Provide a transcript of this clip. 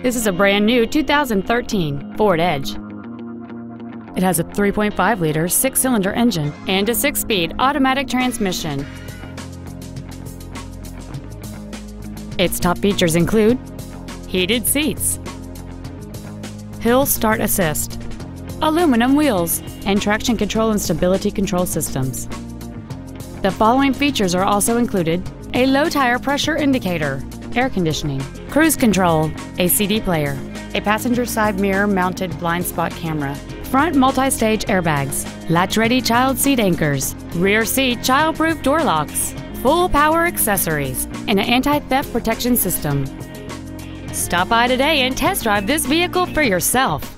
This is a brand new 2013 Ford Edge. It has a 3.5-liter six-cylinder engine and a six-speed automatic transmission. Its top features include heated seats, hill start assist, aluminum wheels, and traction control and stability control systems. The following features are also included a low tire pressure indicator, air conditioning, cruise control, a CD player, a passenger side mirror mounted blind spot camera, front multi-stage airbags, latch-ready child seat anchors, rear seat child-proof door locks, full power accessories, and an anti-theft protection system. Stop by today and test drive this vehicle for yourself.